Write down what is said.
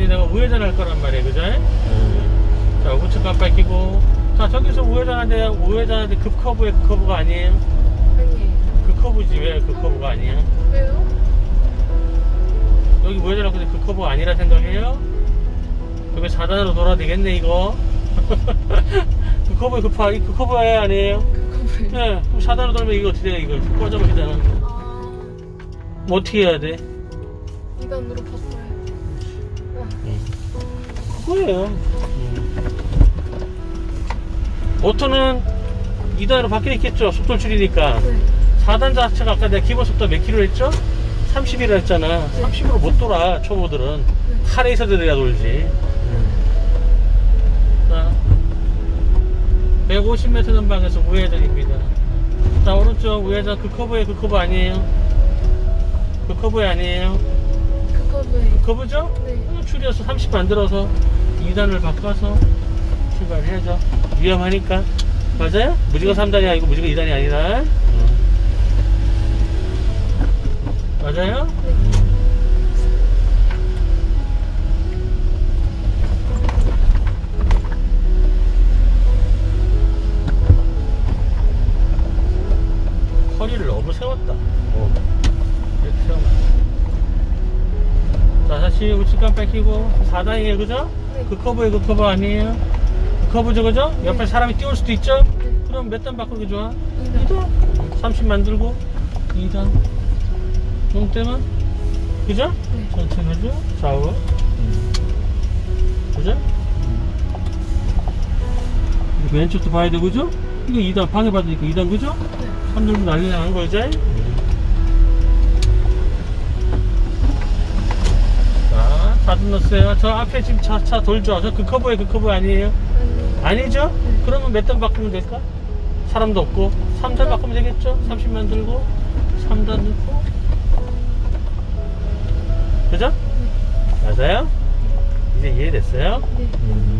이제 내가 우회전 할 거란 말이에요. 그죠? 자 우측 깜빡 끼고. 자 저기서 우회전하는데 우회전하는데 급 커브에 그 커브가 아니에요 아니에요. 그 커브지. 왜 그 커브가 아니에요 왜요? 여기 우회전할 건데 그 커브가 아니라 생각해요? 그러면 4단으로 돌아야 되겠네 이거. 그 커브에 급하 그 커브에 아니에요 왜요? 네 그럼 4단으로 돌면 이거 어떻게 돼 이거 꺼져버리잖아 아, 뭐 어떻게 해야 돼? 2단으로 바꿔요. 그거예요. 오토는 2단으로 바뀌어 있겠죠. 속도를 줄이니까. 네. 4단 자체가 아까 내가 기본 속도 몇 킬로 했죠? 30이라 했잖아. 30으로 못 돌아, 초보들은. 칼에 있어도 돼야 돌지. 자, 150m 전방에서 우회전입니다. 자, 오른쪽 우회전 그 커브에 그 커브 아니에요? 그 커브에 아니에요? 그 커브죠? 네. 줄여서 30 만들어서 2단을 바꿔서 출발해야죠. 위험하니까. 맞아요? 무지가 3단이 아니고 무지가 2단이 아니라. 맞아요? 네. 허리를 너무 세웠다. 어. 이렇게 세우면. 자, 다시 우측 깜빡 끼고 4단이에요, 그죠? 네. 그 커브에 그 커브 아니에요? 그 커브죠, 그죠? 옆에 네. 사람이 뛰올 수도 있죠? 네. 그럼 몇 단 바꾸기 좋아? 2단. 2단. 30 만들고 2단. 용 때면 그죠? 네. 천천히 하죠? 좌우. 그죠? 이거 왼쪽도 봐야 되고, 그죠? 이거 2단 방해받으니까 2단, 그죠? 네. 한 돌면 난리 나는 거죠? 다듬 넣었어요. 저 앞에 지금 차, 차 돌죠? 저 그 커브에 그 커브 아니에요? 아니요. 아니죠? 네. 그러면 몇 단 바꾸면 될까? 사람도 없고 3단 바꾸면 되겠죠? 30만 들고 3단 넣고 그죠? 맞아요? 이제 이해됐어요? 네. 음.